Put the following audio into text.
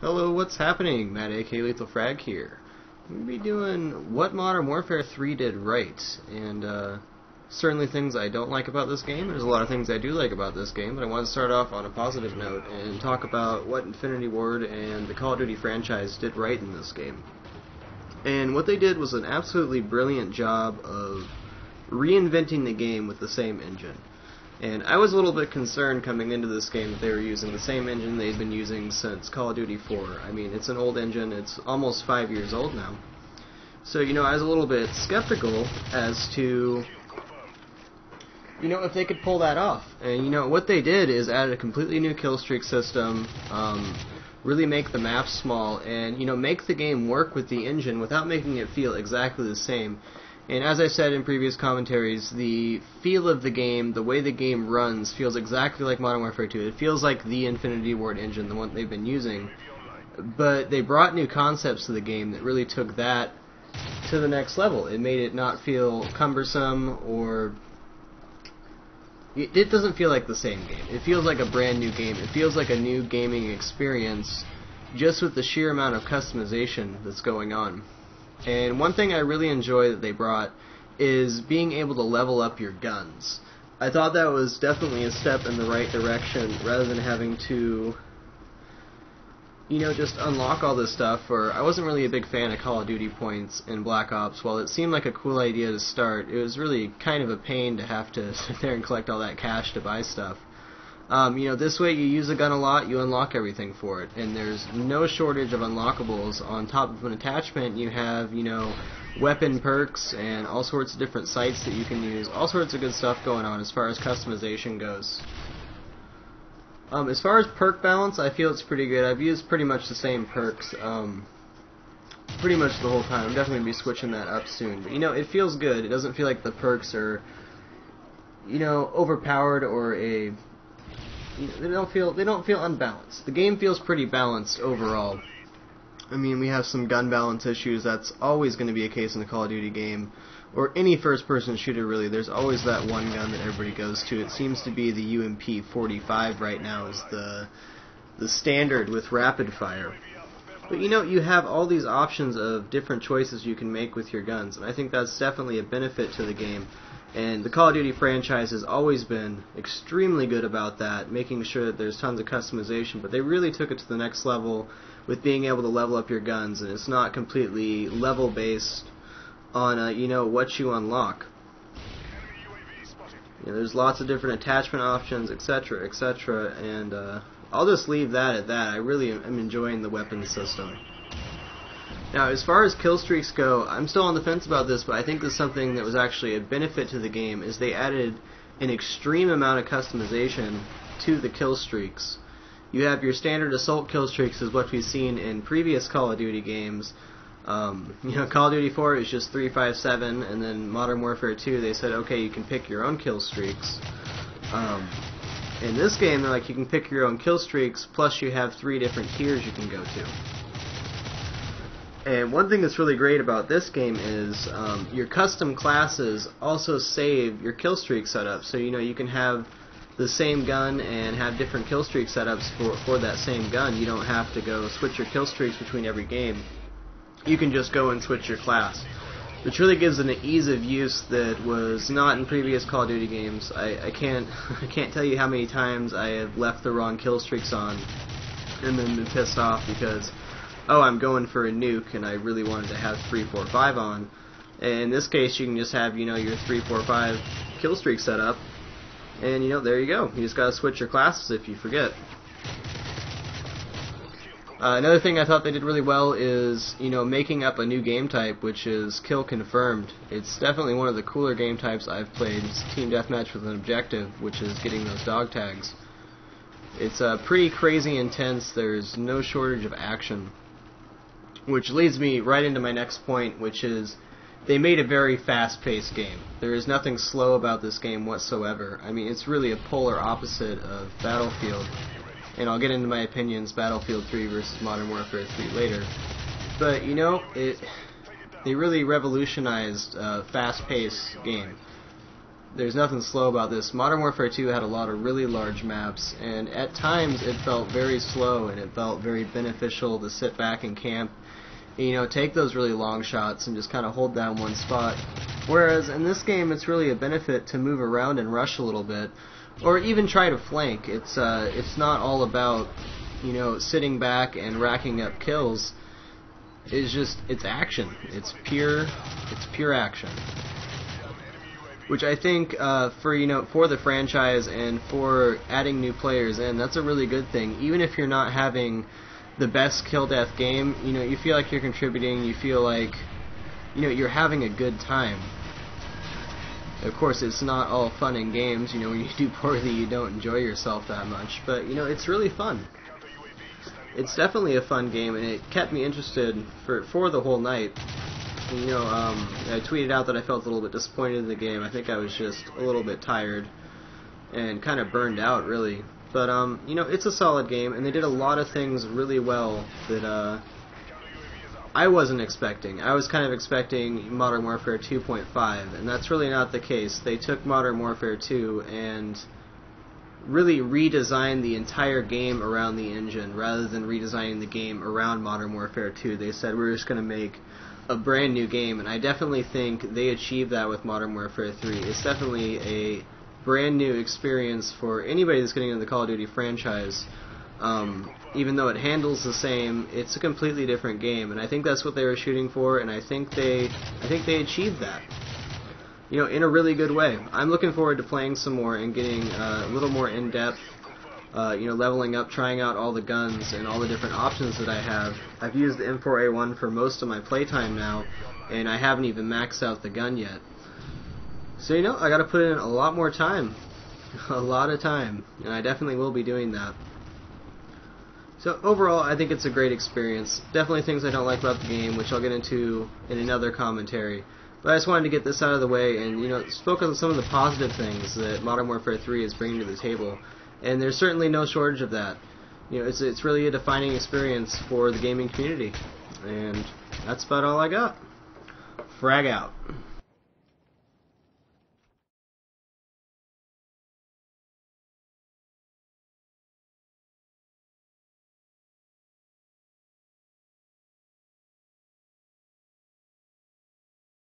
Hello, what's happening? Matt AK Lethal Frag here. I'm going to be doing what Modern Warfare 3 did right, and uh, certainly things I don't like about this game. There's a lot of things I do like about this game, but I want to start off on a positive note and talk about what Infinity Ward and the Call of Duty franchise did right in this game. And what they did was an absolutely brilliant job of reinventing the game with the same engine. And I was a little bit concerned coming into this game that they were using the same engine they'd been using since Call of Duty 4. I mean, it's an old engine, it's almost five years old now. So, you know, I was a little bit skeptical as to, you know, if they could pull that off. And, you know, what they did is added a completely new kill streak system, um, really make the maps small, and, you know, make the game work with the engine without making it feel exactly the same. And as I said in previous commentaries, the feel of the game, the way the game runs, feels exactly like Modern Warfare 2. It feels like the Infinity Ward engine, the one they've been using. But they brought new concepts to the game that really took that to the next level. It made it not feel cumbersome or. It, it doesn't feel like the same game. It feels like a brand new game. It feels like a new gaming experience just with the sheer amount of customization that's going on. And one thing I really enjoy that they brought is being able to level up your guns. I thought that was definitely a step in the right direction rather than having to you know, just unlock all this stuff. Or I wasn't really a big fan of Call of Duty points in Black Ops. While it seemed like a cool idea to start, it was really kind of a pain to have to sit there and collect all that cash to buy stuff. Um, you know, this way you use a gun a lot, you unlock everything for it, and there's no shortage of unlockables. On top of an attachment, you have, you know, weapon perks and all sorts of different sights that you can use. All sorts of good stuff going on as far as customization goes. Um, as far as perk balance, I feel it's pretty good. I've used pretty much the same perks um, pretty much the whole time. I'm definitely going to be switching that up soon. But, you know, it feels good. It doesn't feel like the perks are, you know, overpowered or a they don't feel they don't feel unbalanced. The game feels pretty balanced overall. I mean, we have some gun balance issues. That's always going to be a case in a Call of Duty game, or any first-person shooter. Really, there's always that one gun that everybody goes to. It seems to be the UMP 45 right now is the the standard with rapid fire. But you know, you have all these options of different choices you can make with your guns, and I think that's definitely a benefit to the game. And the Call of Duty franchise has always been extremely good about that, making sure that there's tons of customization, but they really took it to the next level with being able to level up your guns, and it's not completely level based on, uh, you know, what you unlock. You know, there's lots of different attachment options, etc., etc., and uh, I'll just leave that at that. I really am enjoying the weapon system. Now, as far as kill streaks go, I'm still on the fence about this, but I think this is something that was actually a benefit to the game, is they added an extreme amount of customization to the kill streaks. You have your standard assault kill streaks, is what we've seen in previous Call of Duty games. Um, you know, Call of Duty 4 is just 357, and then Modern Warfare 2, they said, okay, you can pick your own kill streaks. Um, in this game, they're like, you can pick your own kill streaks, plus you have three different tiers you can go to. And one thing that's really great about this game is um, your custom classes also save your kill streak setup. So you know you can have the same gun and have different kill streak setups for for that same gun. You don't have to go switch your kill streaks between every game. You can just go and switch your class, which really gives an ease of use that was not in previous Call of Duty games. I, I can't I can't tell you how many times I have left the wrong kill streaks on and then been pissed off because oh, I'm going for a nuke and I really wanted to have 345 on. In this case, you can just have, you know, your 3, 4, 5 kill streak set up. And, you know, there you go. You just gotta switch your classes if you forget. Uh, another thing I thought they did really well is, you know, making up a new game type, which is kill confirmed. It's definitely one of the cooler game types I've played. It's team deathmatch with an objective, which is getting those dog tags. It's uh, pretty crazy intense. There's no shortage of action. Which leads me right into my next point, which is they made a very fast-paced game. There is nothing slow about this game whatsoever. I mean, it's really a polar opposite of Battlefield. And I'll get into my opinions Battlefield 3 versus Modern Warfare 3 later. But, you know, it they really revolutionized a fast-paced game. There's nothing slow about this. Modern Warfare 2 had a lot of really large maps, and at times it felt very slow, and it felt very beneficial to sit back and camp, and, you know, take those really long shots and just kind of hold down one spot. Whereas in this game, it's really a benefit to move around and rush a little bit, or even try to flank. It's uh, it's not all about you know sitting back and racking up kills. It's just it's action. It's pure it's pure action which I think uh, for you know for the franchise and for adding new players in, that's a really good thing. Even if you're not having the best kill death game, you know you feel like you're contributing. You feel like you know you're having a good time. Of course, it's not all fun and games. You know, when you do poorly, you don't enjoy yourself that much. But you know, it's really fun. It's definitely a fun game, and it kept me interested for for the whole night you know, um, I tweeted out that I felt a little bit disappointed in the game. I think I was just a little bit tired and kind of burned out, really. But um, you know, it's a solid game, and they did a lot of things really well that uh, I wasn't expecting. I was kind of expecting Modern Warfare 2.5, and that's really not the case. They took Modern Warfare 2 and really redesigned the entire game around the engine rather than redesigning the game around Modern Warfare 2. They said we're just going to make a brand new game, and I definitely think they achieved that with Modern Warfare 3. It's definitely a brand new experience for anybody that's getting into the Call of Duty franchise. Um, even though it handles the same, it's a completely different game, and I think that's what they were shooting for, and I think they, I think they achieved that. You know, in a really good way. I'm looking forward to playing some more and getting uh, a little more in depth uh, you know, leveling up, trying out all the guns and all the different options that I have. I've used the M4A1 for most of my playtime now, and I haven't even maxed out the gun yet. So, you know, I gotta put in a lot more time. a lot of time. And I definitely will be doing that. So, overall, I think it's a great experience. Definitely things I don't like about the game, which I'll get into in another commentary. But I just wanted to get this out of the way and, you know, focus on some of the positive things that Modern Warfare 3 is bringing to the table and there's certainly no shortage of that. You know, it's it's really a defining experience for the gaming community, and that's about all I got. Frag out.